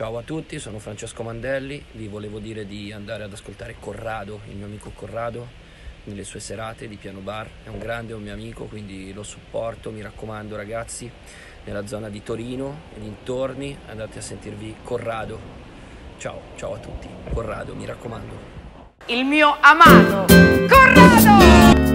Ciao a tutti, sono Francesco Mandelli, vi volevo dire di andare ad ascoltare Corrado, il mio amico Corrado, nelle sue serate di piano bar, è un grande, è un mio amico, quindi lo supporto, mi raccomando ragazzi, nella zona di Torino e dintorni andate a sentirvi Corrado. Ciao, ciao a tutti, Corrado, mi raccomando. Il mio amato Corrado!